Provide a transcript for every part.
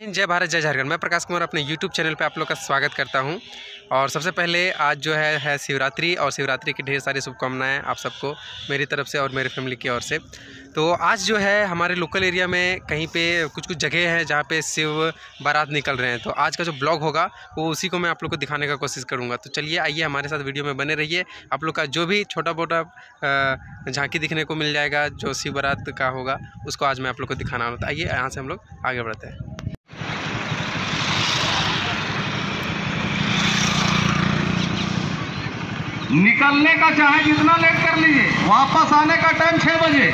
जय भारत, जय झारखंड। मैं प्रकाश कुमार अपने यूट्यूब चैनल पे आप लोग का स्वागत करता हूँ। और सबसे पहले आज जो है है शिवरात्रि और शिवरात्रि की ढेर सारी शुभकामनाएँ आप सबको मेरी तरफ़ से और मेरे फैमिली की ओर से। तो आज जो है, हमारे लोकल एरिया में कहीं पे कुछ कुछ जगह हैं जहाँ पे शिव बारात निकल रहे हैं। तो आज का जो ब्लॉग होगा, वो उसी को मैं आप लोग को दिखाने का कोशिश करूँगा। तो चलिए, आइए हमारे साथ वीडियो में बने रहिए। आप लोग का जो भी छोटा मोटा झांकी दिखने को मिल जाएगा, जो शिव बारात का होगा, उसको आज मैं आप लोग को दिखाना वाला तो आइए, यहाँ से हम लोग आगे बढ़ते हैं। निकलने का चाहे जितना लेट कर लीजिए वापस आने का टाइम छह बजे।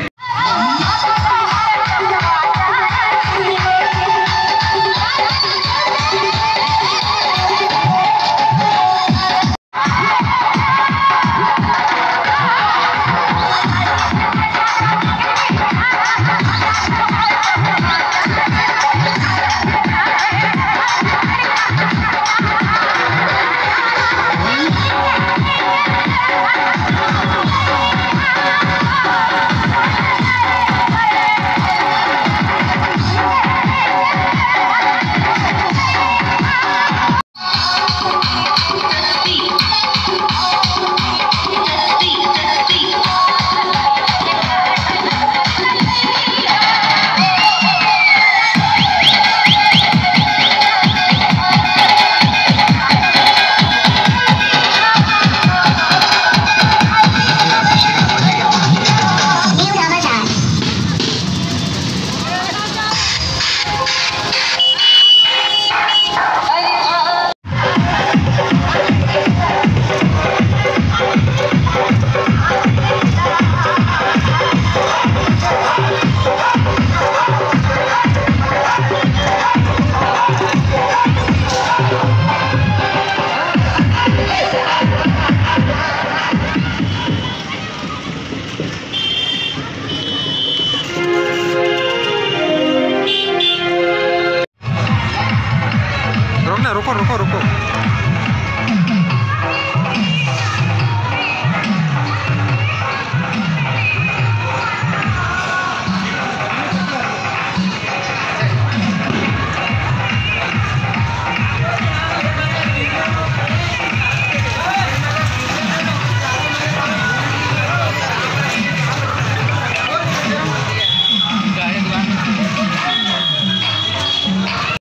ରୋକ ରୋକ ରୋକ